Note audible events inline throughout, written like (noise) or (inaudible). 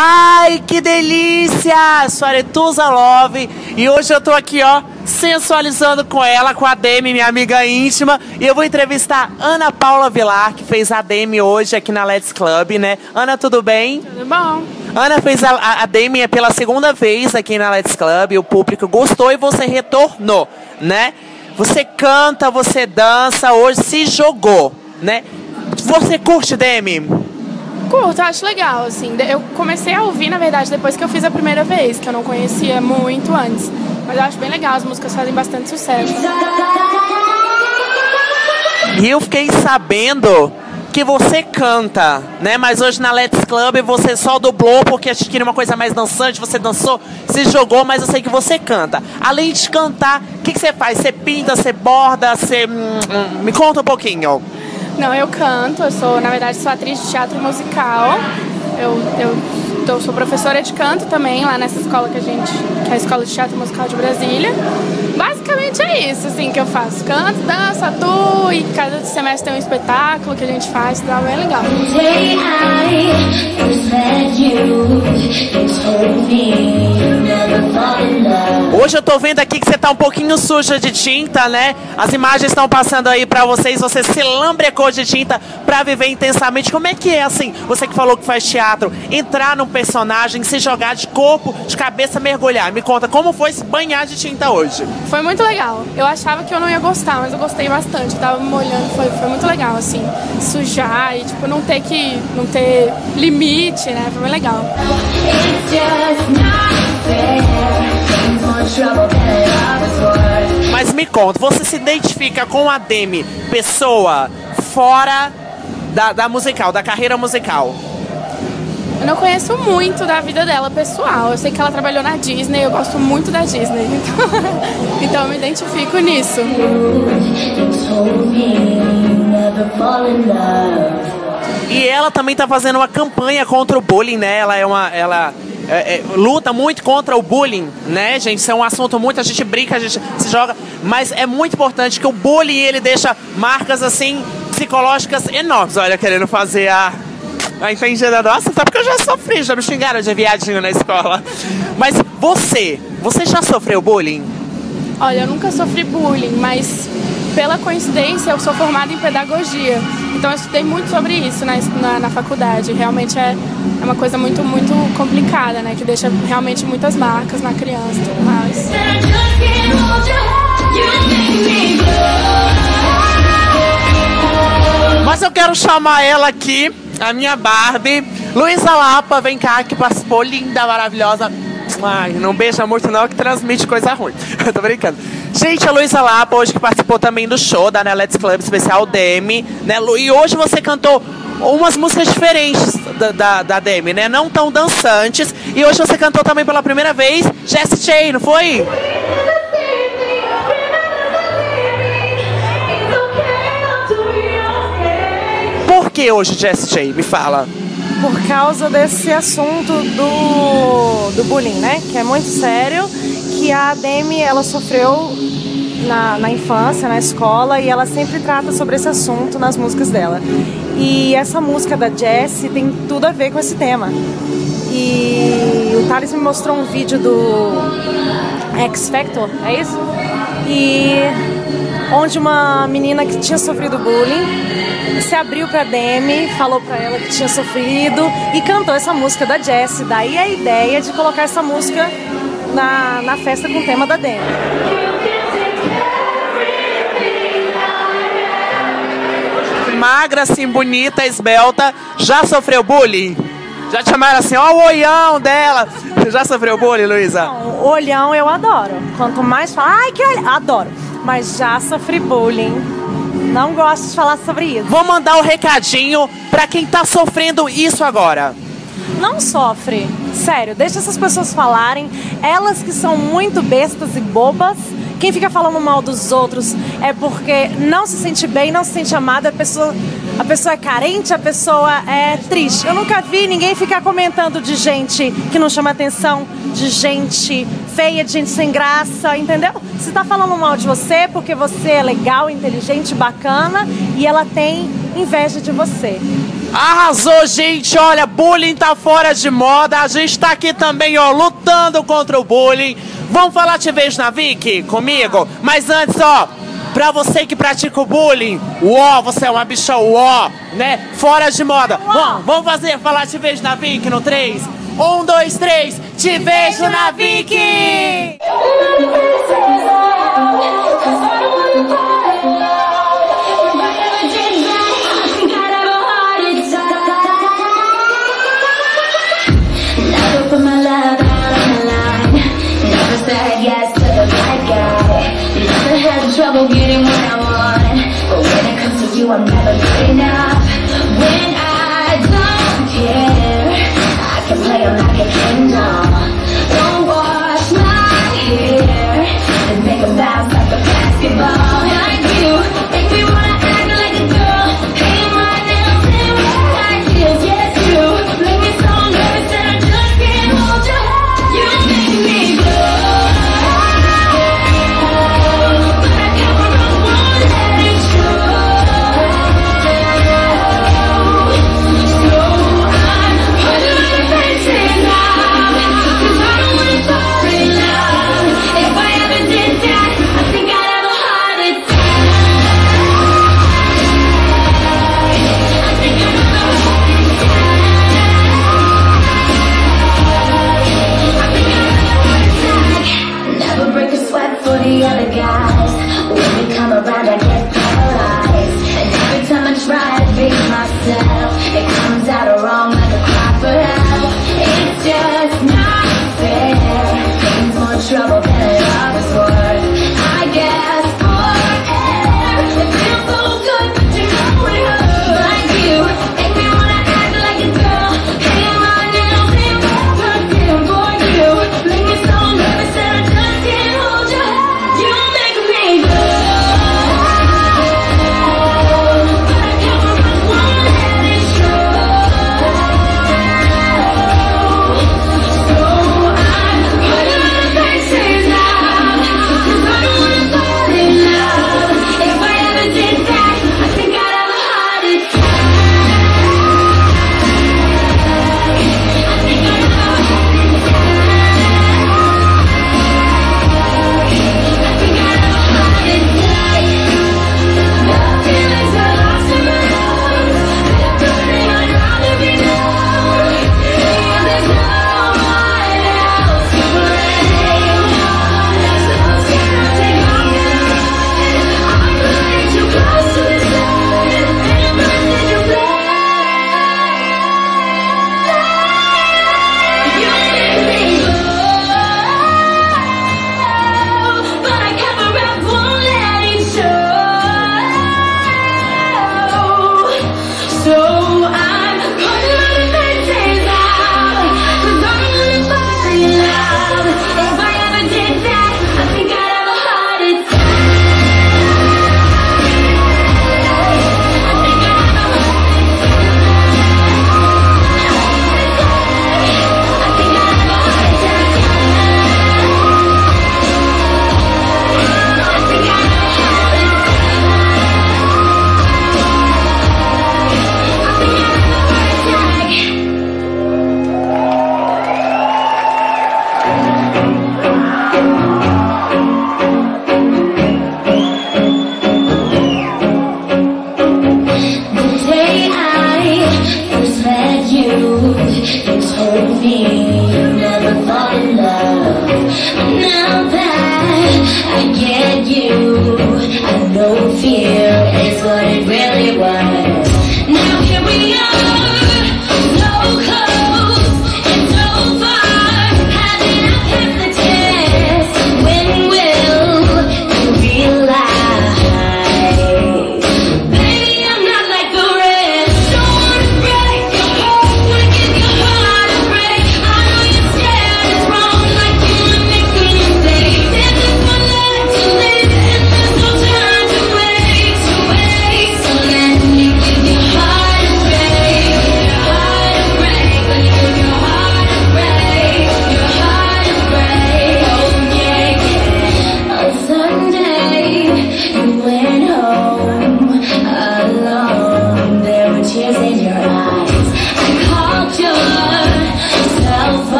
Ai, que delícia! Sou Aretusa Love e hoje eu tô aqui, ó, sensualizando com ela, com a Demi, minha amiga íntima. E eu vou entrevistar Ana Paula Vilar, que fez a Demi hoje aqui na Let's Club, né? Ana, tudo bem? Tudo bom. Ana fez a, a, a Demi pela segunda vez aqui na Let's Club, o público gostou e você retornou, né? Você canta, você dança, hoje se jogou, né? Você curte Demi? Curto, acho legal, assim. Eu comecei a ouvir, na verdade, depois que eu fiz a primeira vez, que eu não conhecia muito antes. Mas eu acho bem legal, as músicas fazem bastante sucesso. E eu fiquei sabendo que você canta, né? Mas hoje na Let's Club você só dublou porque acho que queria uma coisa mais dançante, você dançou, se jogou, mas eu sei que você canta. Além de cantar, o que, que você faz? Você pinta, você borda, você. Hum, hum, me conta um pouquinho. Não, eu canto, eu sou, na verdade, sou atriz de teatro musical. Eu, eu, eu sou professora de canto também lá nessa escola que a gente, que é a Escola de Teatro Musical de Brasília. Basicamente é isso, assim, que eu faço. Canto, danço, atuo e cada semestre tem um espetáculo que a gente faz, tá bem legal. Hoje eu tô vendo aqui que você tá um pouquinho suja de tinta, né? As imagens estão passando aí para vocês, você se lambrecou de tinta para viver intensamente. Como é que é assim? Você que falou que faz teatro, entrar num personagem, se jogar de corpo, de cabeça, mergulhar. Me conta, como foi se banhar de tinta hoje? Foi muito legal. Eu achava que eu não ia gostar, mas eu gostei bastante. Eu tava molhando, foi, foi muito legal, assim, sujar e tipo não ter que não ter limite, né? Foi muito legal. Mas me conta, você se identifica com a Demi, pessoa fora da, da musical, da carreira musical? Eu não conheço muito da vida dela pessoal. Eu sei que ela trabalhou na Disney, eu gosto muito da Disney. (laughs) Então, então eu me identifico nisso. E ela também tá fazendo uma campanha contra o bullying, né? Ela é uma. Ela é, é, luta muito contra o bullying, né, gente? Isso é um assunto muito. A gente brinca, a gente se joga. Mas é muito importante que o bullying ele deixa marcas assim psicológicas enormes. Olha, querendo fazer a. A entendida, nossa, só porque eu já sofri, já me xingaram de viadinho na escola. Mas você, você já sofreu bullying? Olha, eu nunca sofri bullying, mas pela coincidência eu sou formada em pedagogia. Então eu estudei muito sobre isso na, na, na faculdade. Realmente é, é uma coisa muito, muito complicada, né? Que deixa realmente muitas marcas na criança e tudo mais. Mas eu quero chamar ela aqui, a minha Barbie. Luísa Lapa, vem cá, que participou, linda, maravilhosa. Ai, não beija muito não, que transmite coisa ruim. (laughs) Eu tô brincando. Gente, a Luísa Lapa, hoje que participou também do show da Let's Club Especial Demi, né, Lu? E hoje você cantou umas músicas diferentes da, da, da, Demi, né? Não tão dançantes. E hoje você cantou também pela primeira vez Jessie J, não foi? Que hoje Jessie J? Me fala. Por causa desse assunto do, do bullying, né? Que é muito sério, que a Demi, ela sofreu na, na infância, na escola, e ela sempre trata sobre esse assunto nas músicas dela. E essa música da Jessie tem tudo a ver com esse tema. E o Thales me mostrou um vídeo do X Factor, é isso? E onde uma menina que tinha sofrido bullying se abriu para Demi, falou para ela que tinha sofrido e cantou essa música da Jessie. Daí a ideia de colocar essa música na, na festa com o tema da Demi. Magra, assim, bonita, esbelta, já sofreu bullying? Já te chamaram assim, ó o olhão dela. Já sofreu bullying, Luísa? Não, olhão eu adoro. Quanto mais fala, ai que olhão, adoro. Mas já sofri bullying. Não gosto de falar sobre isso. Vou mandar o um recadinho para quem tá sofrendo isso agora. Não sofre. Sério, deixa essas pessoas falarem. Elas que são muito bestas e bobas. Quem fica falando mal dos outros é porque não se sente bem, não se sente amada, a pessoa, a pessoa é carente, a pessoa é triste. Eu nunca vi ninguém ficar comentando de gente que não chama atenção, de gente feia, de gente sem graça, entendeu? Se tá falando mal de você porque você é legal, inteligente, bacana e ela tem inveja de você. Arrasou, gente! Olha, bullying tá fora de moda. A gente tá aqui também, ó, lutando contra o bullying. Vamos falar de vez na Vicky comigo? Mas antes, ó, pra você que pratica o bullying, uó, você é uma bicha uó, né? Fora de moda. Bom, vamos fazer, falar de vez na Vicky no 3, um, dois, três, te vejo na Vicky! Trouble getting what I want, but when it comes to you, I'm never getting out.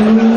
Thank you.